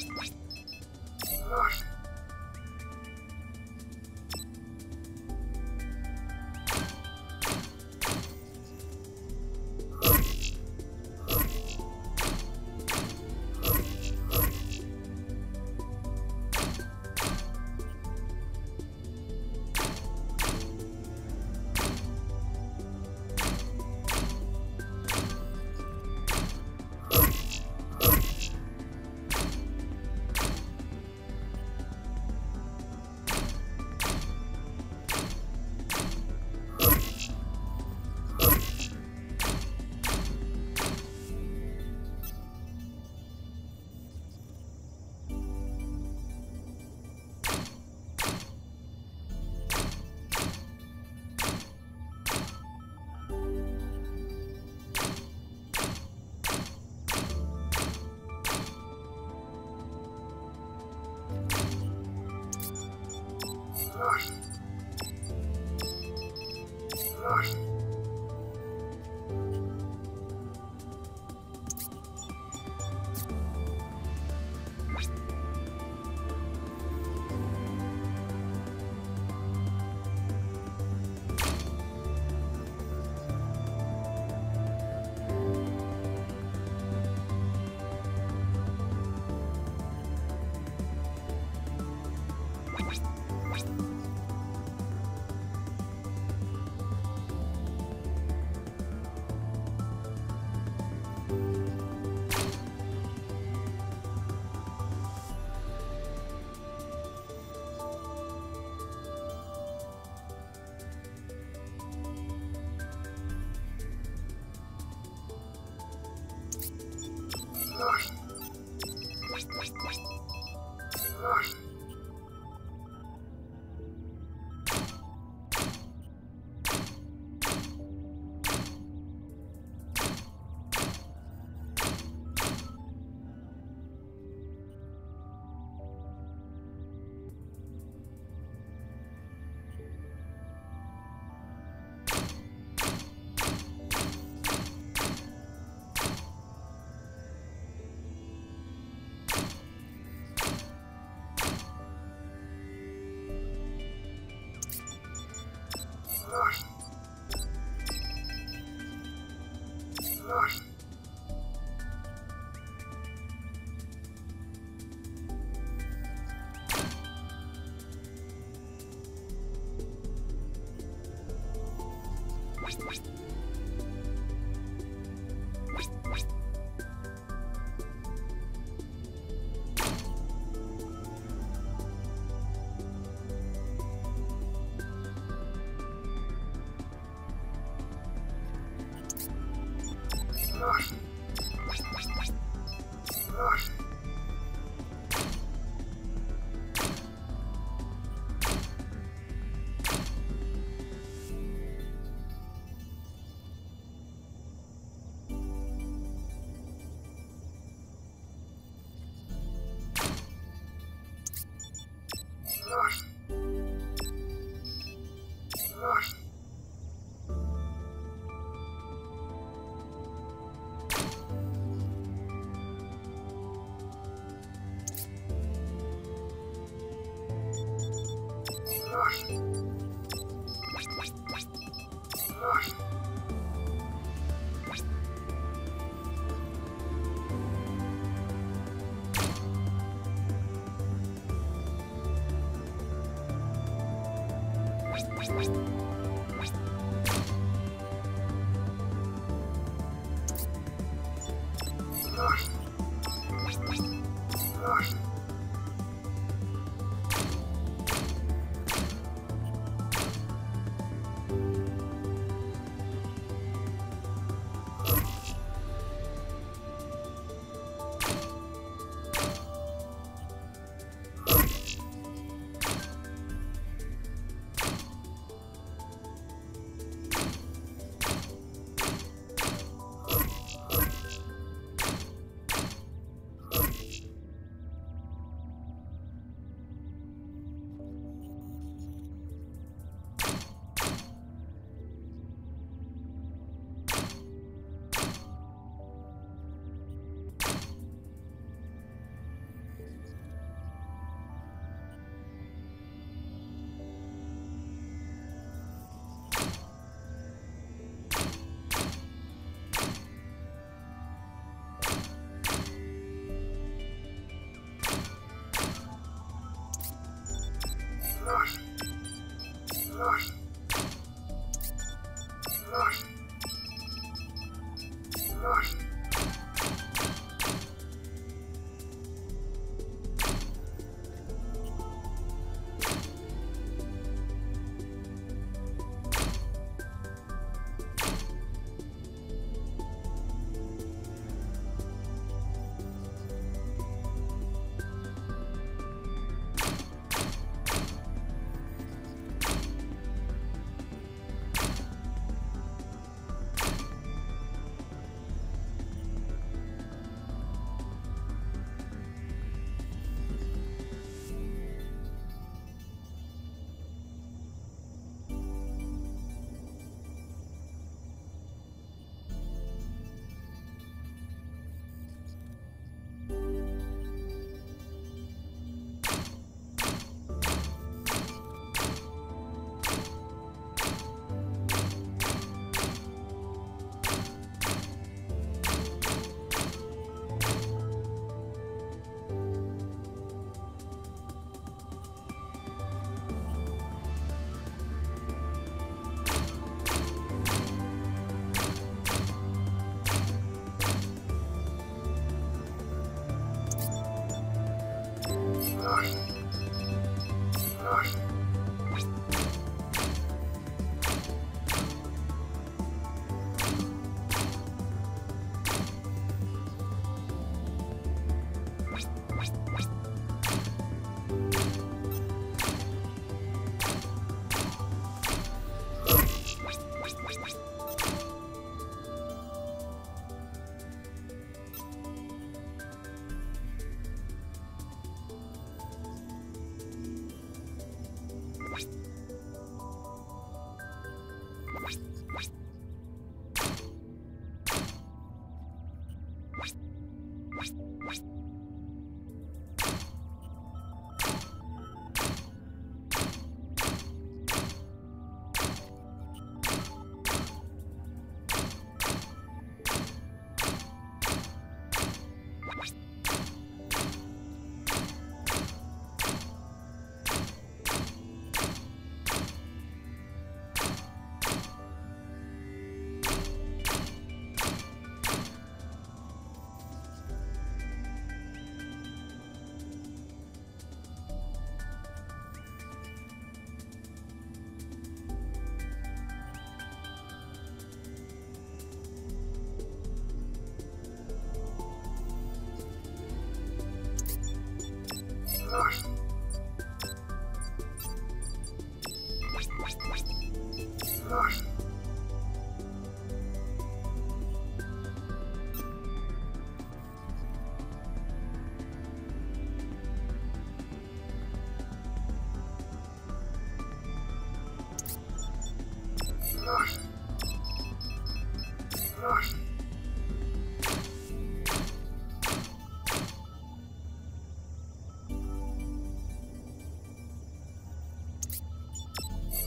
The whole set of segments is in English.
Thank you. Lost. Lost. you ました。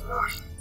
Ugh.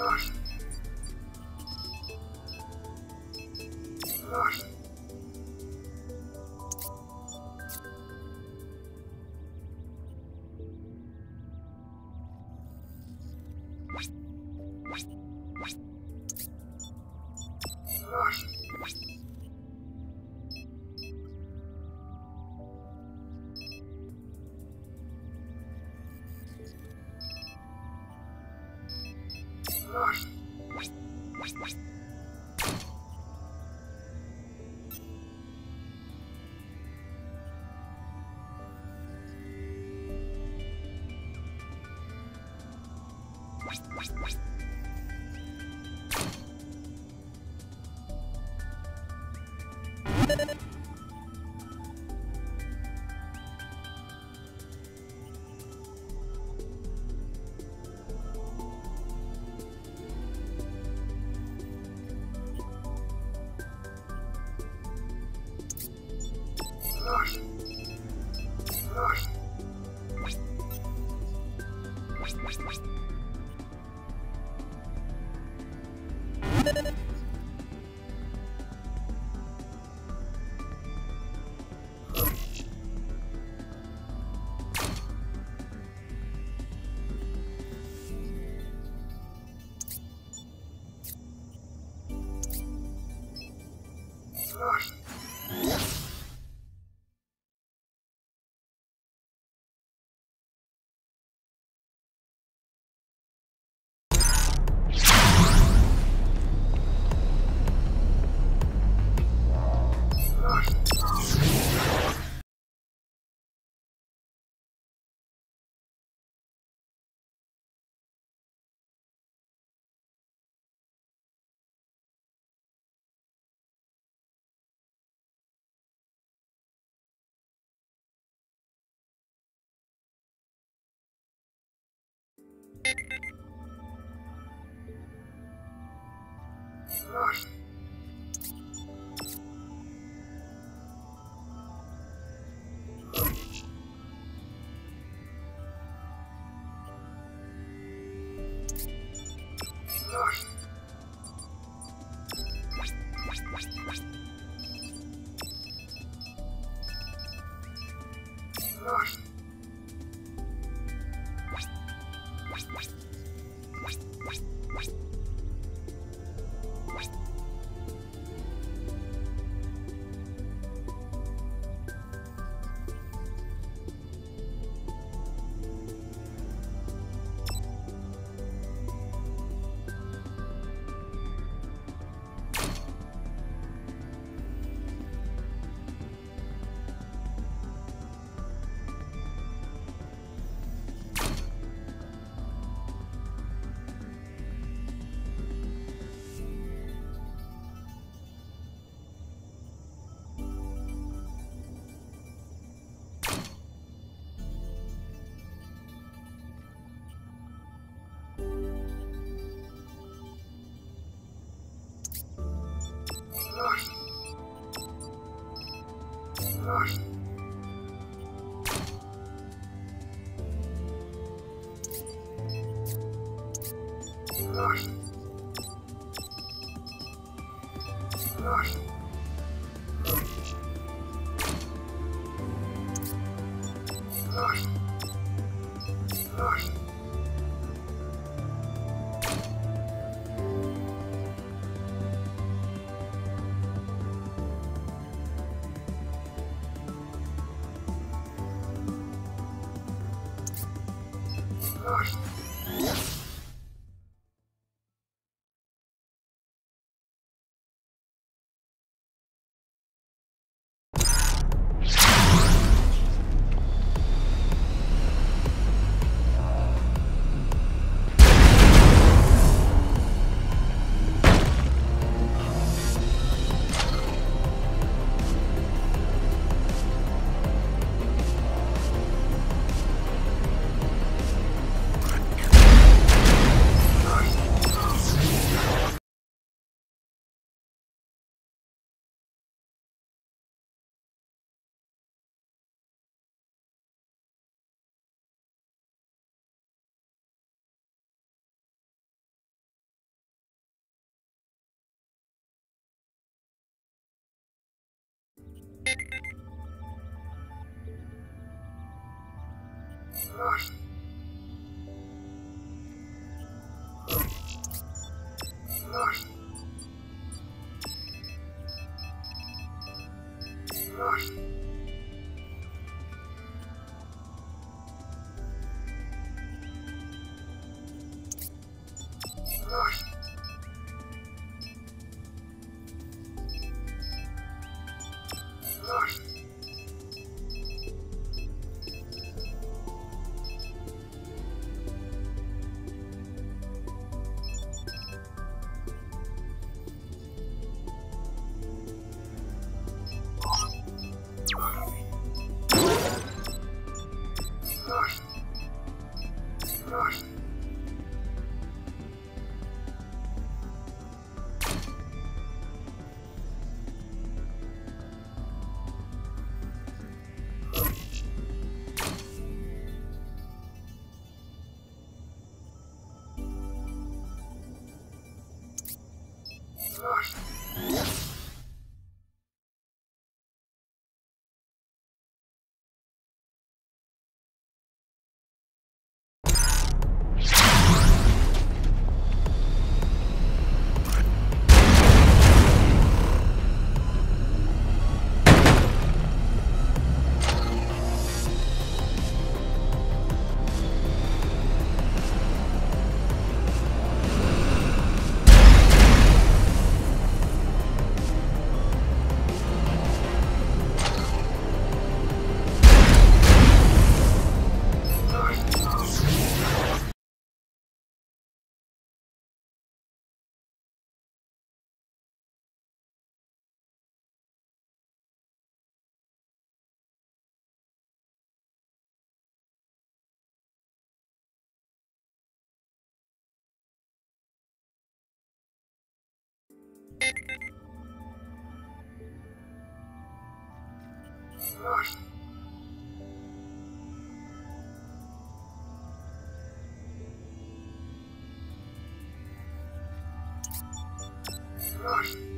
Lost. Lost. you Oh, Lord. Ugh. важно. Важно.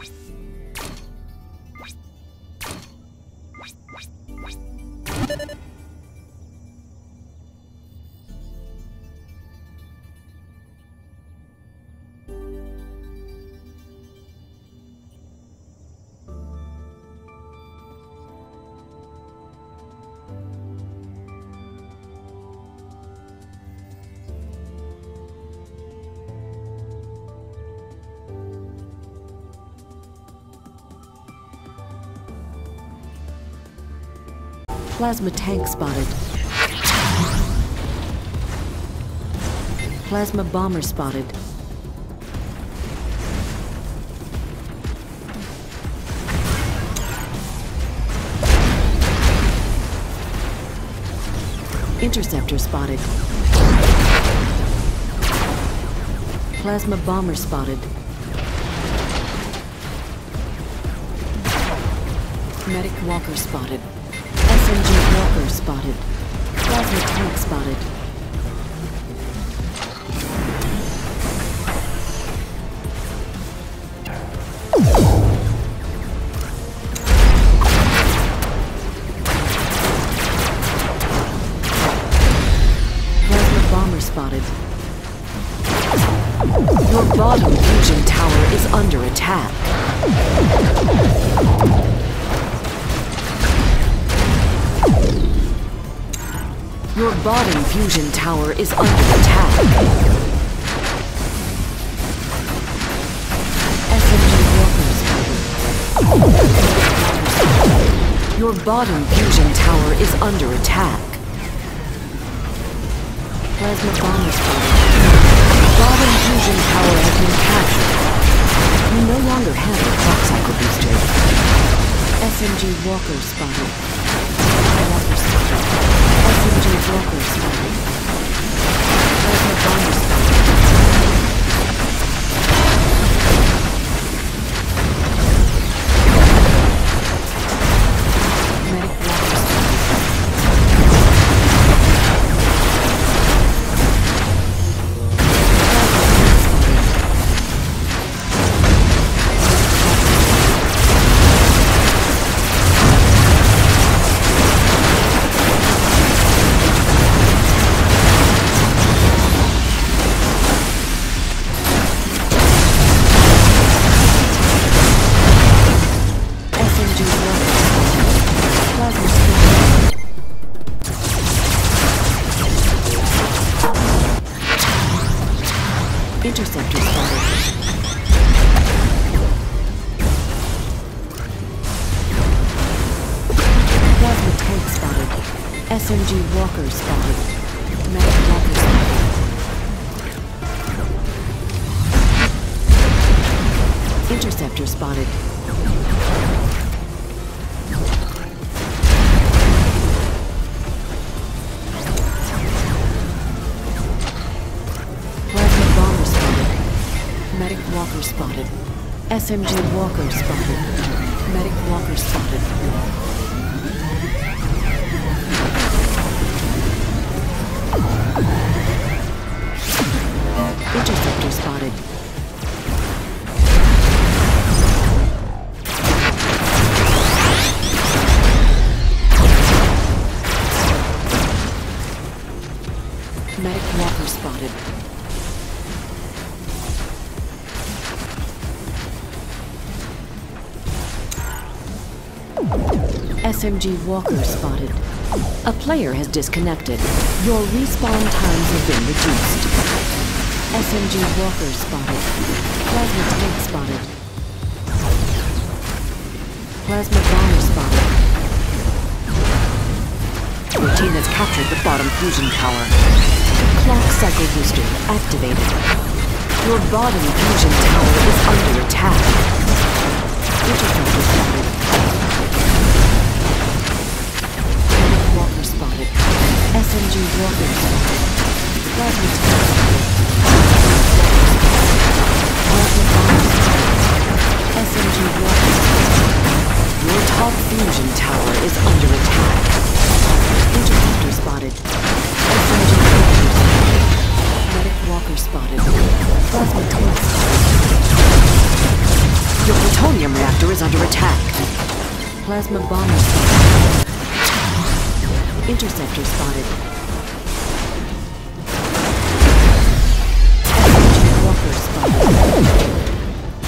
you Plasma tank spotted. Plasma bomber spotted. Interceptor spotted. Plasma bomber spotted. Medic walker spotted. Spotted. Plasma tank spotted. Fusion tower is under attack. SMG walkers. Your bottom fusion tower is under attack. Plasma bomb spotted. Bottom fusion tower has been captured. You no longer have your clock cycle booster. SMG walker spotted. SMG walker spotted. Plasma bomb walker spotted. SMG walker spotted. Medic walker spotted. SMG Walker spotted. A player has disconnected. Your respawn times have been reduced. SMG Walker spotted. Plasma tank spotted. Plasma bomber spotted. Your team has captured the bottom fusion tower. Clock cycle booster activated. Your bottom fusion tower is under attack. Interceptor spotted. SMG Walker. Plasma tank. SMG Walker. Your top fusion tower is under attack. Interceptor spotted. SMG Walker. Medic Walker spotted. Plasma tank. Your plutonium reactor is under attack. Plasma bomber spotted. Interceptor spotted.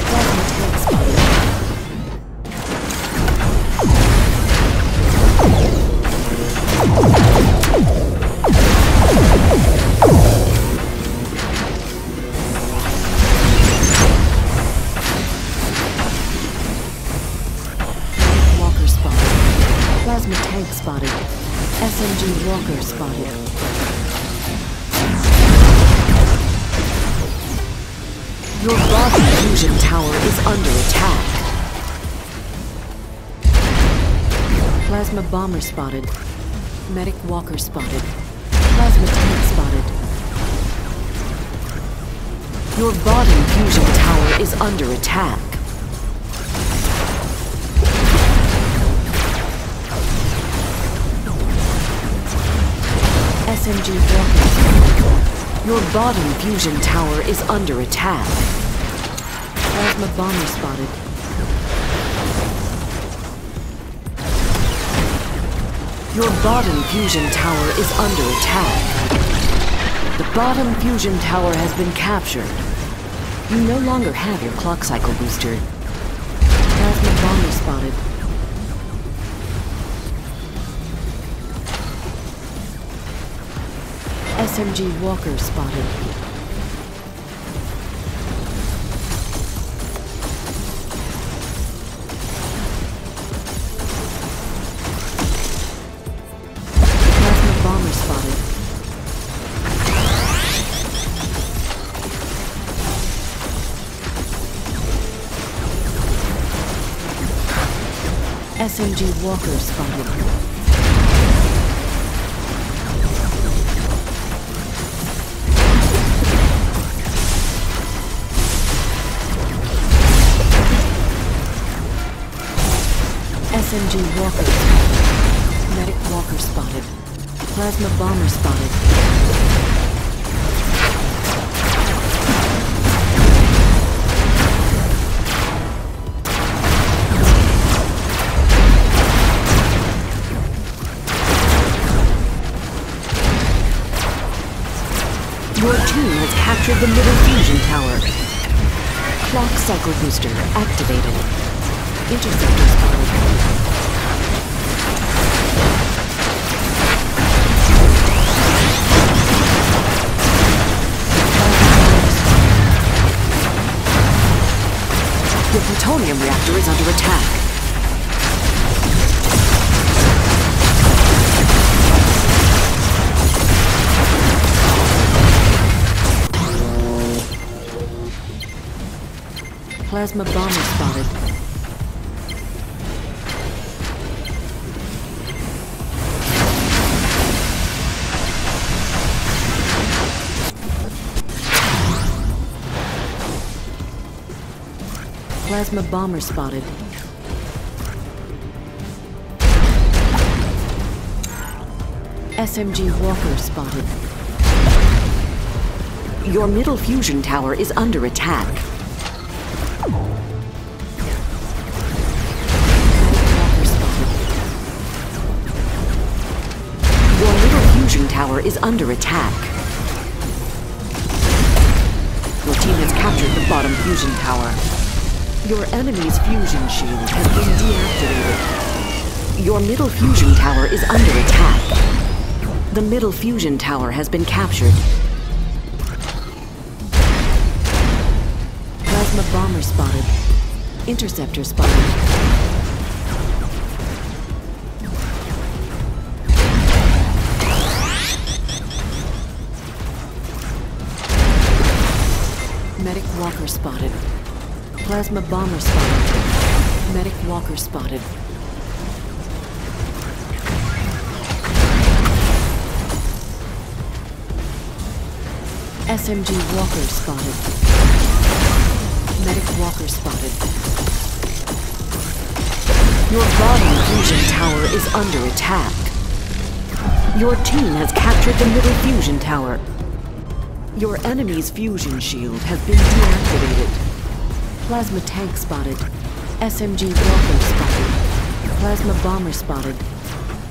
Plasma tank spotted. Walker spotted. Plasma tank spotted. SMG Walker spotted. Your body fusion tower is under attack. Plasma bomber spotted. Medic Walker spotted. Plasma tank spotted. Your bottom fusion tower is under attack. SMG. Your bottom fusion tower is under attack. Plasma bomber spotted. Your bottom fusion tower is under attack. The bottom fusion tower has been captured. You no longer have your clock cycle booster. Plasma bomber spotted. SMG Walker spotted. Plasma bomber spotted. SMG Walker spotted. SMG Walker. Medic Walker spotted. Plasma Bomber spotted. Your team has captured the middle fusion tower. Clock cycle booster activated. Your plutonium reactor is under attack. Plasma bomber spotted. Plasma bomber spotted. SMG Walker spotted. Your middle fusion tower is under attack. Your middle fusion tower is under attack. Your team has captured the bottom fusion tower. Your enemy's fusion shield has been deactivated. Your middle fusion tower is under attack. The middle fusion tower has been captured. Plasma bomber spotted. Interceptor spotted. Medic walker spotted. Plasma bomber spotted. Medic walker spotted. SMG walker spotted. Medic walker spotted. Your bottom fusion tower is under attack. Your team has captured the middle fusion tower. Your enemy's fusion shield has been deactivated. Plasma tank spotted. SMG Walker spotted. Plasma bomber spotted.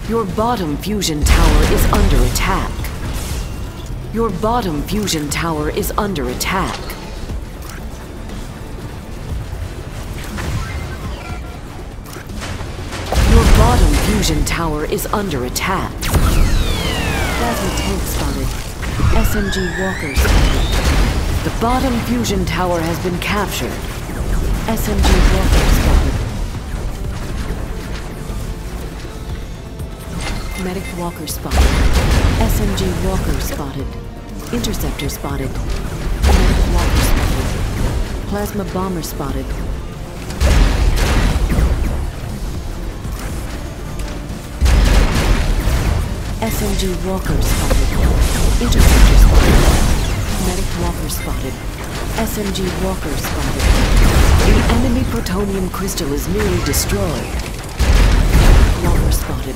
Your bottom fusion tower is under attack. Your bottom fusion tower is under attack. Your bottom fusion tower is under attack. Plasma tank spotted. SMG Walker spotted. The bottom fusion tower has been captured. SMG Walker spotted. Medic Walker spotted. SMG Walker spotted. Interceptor spotted. Medic Walker spotted. Plasma Bomber spotted. SMG Walker spotted. Interceptor spotted. Medic Walker spotted. SMG Walker spotted. The enemy protonium crystal is nearly destroyed. Walker spotted.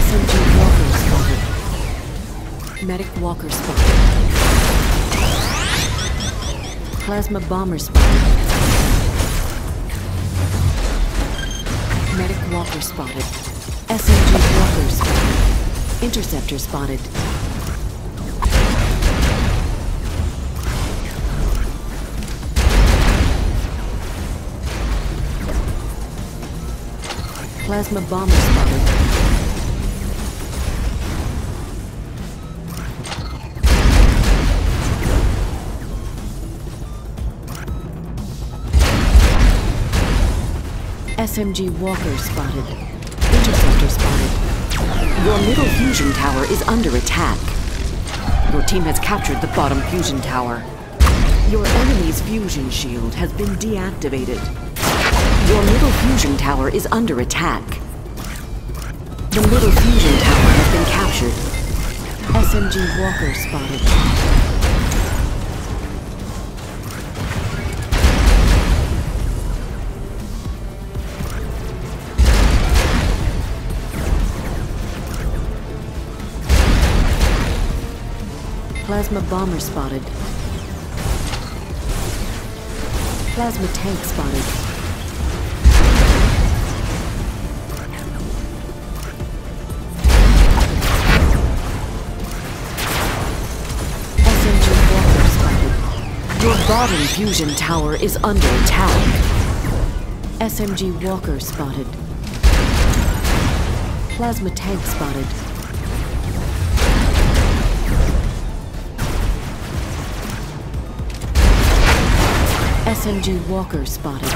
SMG Walker spotted. Medic Walker spotted. Plasma Bomber spotted. Medic Walker spotted. Interceptor spotted. Plasma bomber spotted. SMG Walker spotted. Interceptor spotted. Your middle fusion tower is under attack. Your team has captured the bottom fusion tower. Your enemy's fusion shield has been deactivated. Your middle fusion tower is under attack. The middle fusion tower has been captured. SMG Walker spotted. Plasma bomber spotted. Plasma tank spotted. SMG Walker spotted. Your bottom fusion tower is under attack. SMG Walker spotted. Plasma tank spotted. SMG Walker spotted.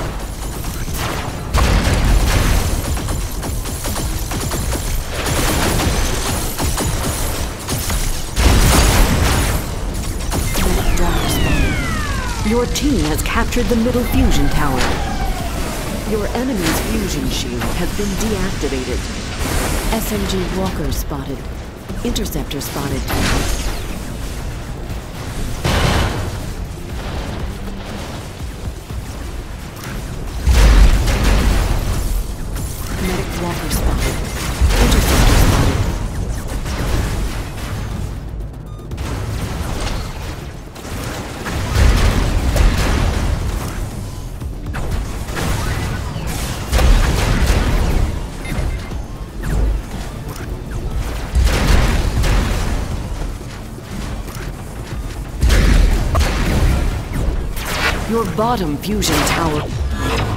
Your team has captured the middle fusion tower. Your enemy's fusion shield has been deactivated. SMG Walker spotted. Interceptor spotted. Bottom fusion tower